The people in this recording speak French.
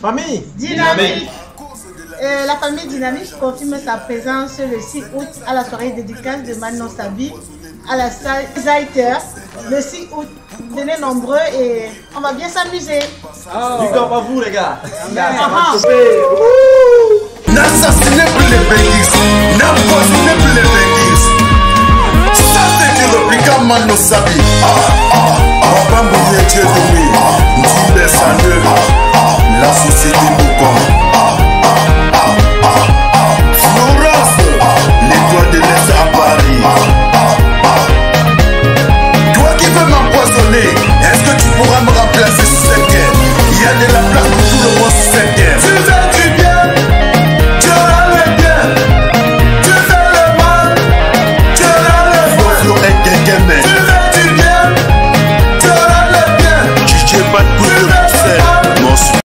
Famille Dynamique. Euh, la famille Dynamique confirme sa présence le 6 août à la soirée dédicace de Manon Sabi à la salle Zaiter le 6 août. Venez nombreux et on va bien s'amuser. Du corps à vous les gars Ah, N'assassinez plus les n'empoisonnez plus les bénisses. Ça c'est du répliquant Mano Sabi. Babambo Dieu de la